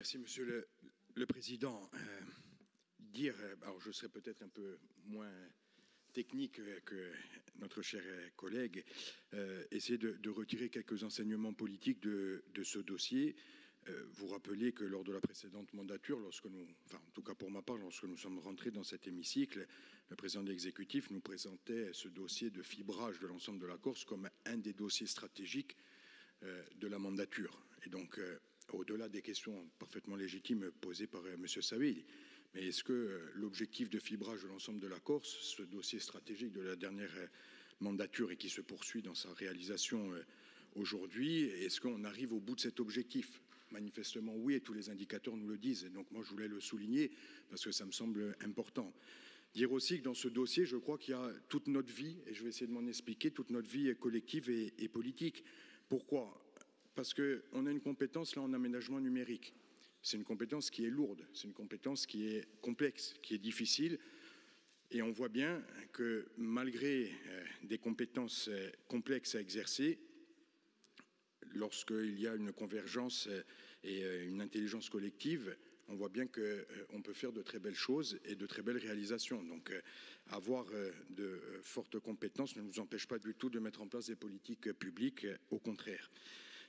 Merci, Monsieur le, Président. Euh, dire, euh, je serai peut-être un peu moins technique que notre cher collègue, euh, essayer de, retirer quelques enseignements politiques de, ce dossier. Euh, vous rappelez que lors de la précédente mandature, lorsque nous, enfin en tout cas pour ma part, lorsque nous sommes rentrés dans cet hémicycle, le président de l'exécutif nous présentait ce dossier de fibrage de l'ensemble de la Corse comme un des dossiers stratégiques euh, de la mandature. Et donc, euh, au-delà des questions parfaitement légitimes posées par euh, M. Saville, mais est-ce que l'objectif de fibrage de l'ensemble de la Corse, ce dossier stratégique de la dernière mandature et qui se poursuit dans sa réalisation aujourd'hui, est-ce qu'on arrive au bout de cet objectif? Manifestement oui, et tous les indicateurs nous le disent. Et donc moi, je voulais le souligner parce que ça me semble important. Dire aussi que dans ce dossier, je crois qu'il y a toute notre vie, et je vais essayer de m'en expliquer, toute notre vie collective et politique. Pourquoi? Parce qu'on a une compétence là en aménagement numérique. C'est une compétence qui est lourde, c'est une compétence qui est complexe, qui est difficile. Et on voit bien que malgré euh, des compétences euh, complexes à exercer, lorsqu'il y a une convergence euh, et une intelligence collective, on voit bien qu'on peut faire de très belles choses et de très belles réalisations. Donc avoir de fortes compétences ne nous empêche pas du tout de mettre en place des politiques publiques, au contraire.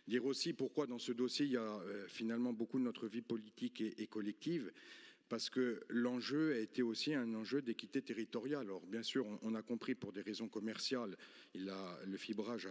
Dire aussi pourquoi dans ce dossier il y a euh, finalement beaucoup de notre vie politique et, collective parce que l'enjeu a été aussi un enjeu d'équité territoriale. Alors bien sûr, on, a compris pour des raisons commerciales, le fibrage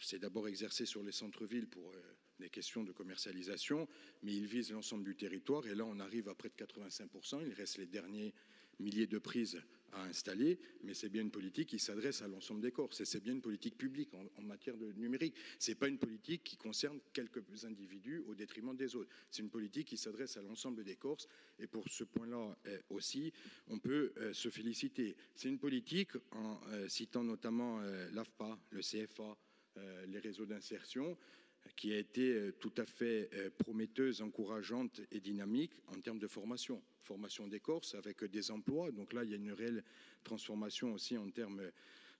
s'est d'abord exercé sur les centres-villes pour euh, des questions de commercialisation, mais il vise l'ensemble du territoire et là on arrive à près de 85%, il reste les derniers milliers de prises à installer, mais c'est bien une politique qui s'adresse à l'ensemble des Corses et c'est bien une politique publique en, matière de numérique. C'est pas une politique qui concerne quelques individus au détriment des autres. C'est une politique qui s'adresse à l'ensemble des Corses et pour ce point-là euh, aussi, on peut euh, se féliciter. C'est une politique, en euh, citant notamment l'AFPA, le CFA, les réseaux d'insertion, qui a été euh, tout à fait euh, prometteuse, encourageante et dynamique en termes de formation. Formation des Corses avec des emplois. Donc là, il y a une réelle transformation aussi en termes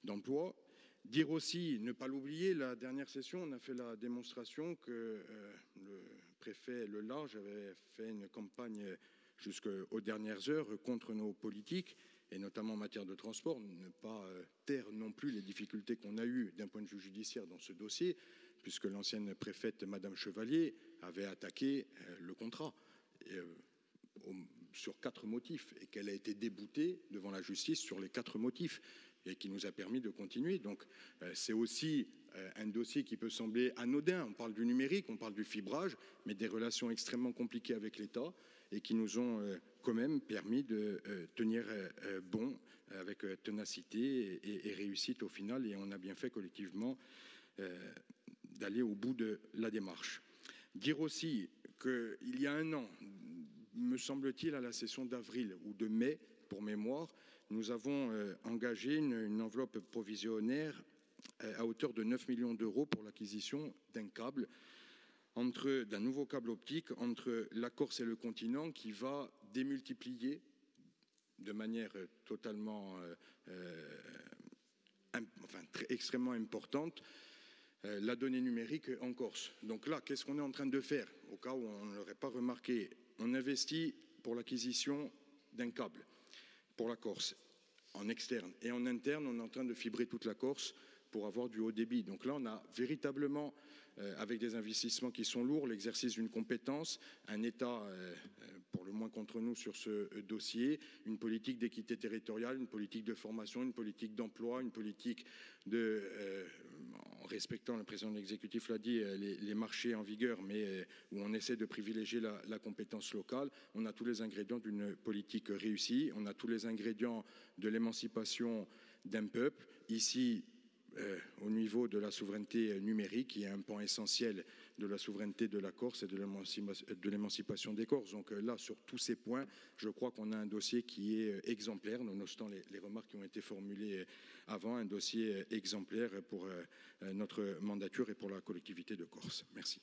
d'emploi. Dire aussi, ne pas l'oublier, la dernière session, on a fait la démonstration que euh, le préfet Le Large avait fait une campagne jusqu'aux dernières heures contre nos politiques et notamment en matière de transport, ne pas taire non plus les difficultés qu'on a eues d'un point de vue judiciaire dans ce dossier, puisque l'ancienne préfète, Madame Chevalier, avait attaqué euh, le contrat euh, sur quatre motifs et qu'elle a été déboutée devant la justice sur les quatre motifs et qui nous a permis de continuer. Donc euh, c'est aussi un dossier qui peut sembler anodin. On parle du numérique, on parle du fibrage, mais des relations extrêmement compliquées avec l'État et qui nous ont quand même permis de tenir bon avec ténacité et, réussite au final. Et on a bien fait collectivement d'aller au bout de la démarche. Dire aussi qu'il y a un an, me semble-t-il, à la session d'avril ou de mai, pour mémoire, nous avons euh, engagé une, enveloppe provisionnaire euh, à hauteur de 9 millions d'euros pour l'acquisition d'un câble d'un nouveau câble optique entre la Corse et le continent qui va démultiplier de manière totalement euh, euh, enfin, extrêmement importante la donnée numérique en Corse. Donc là, qu'est-ce qu'on est en train de faire Au cas où on ne l'aurait pas remarqué, on investit pour l'acquisition d'un câble pour la Corse en externe et en interne, on est en train de fibrer toute la Corse pour avoir du haut débit. Donc là, on a véritablement, euh, avec des investissements qui sont lourds, l'exercice d'une compétence, un État, euh, euh pour le moins contre nous sur ce dossier, une politique d'équité territoriale, une politique de formation, une politique d'emploi, une politique de, en respectant, le président de l'exécutif l'a dit, les, marchés en vigueur, mais où on essaie de privilégier la, la compétence locale. On a tous les ingrédients d'une politique réussie, on a tous les ingrédients de l'émancipation d'un peuple. Ici, au niveau de la souveraineté numérique, qui est un pan essentiel de la souveraineté de la Corse et de l'émancipation des Corses. Donc euh, là, sur tous ces points, je crois qu'on a un dossier qui est euh, exemplaire, nonobstant les, remarques qui ont été formulées avant, un dossier exemplaire pour euh, notre mandature et pour la collectivité de Corse. Merci.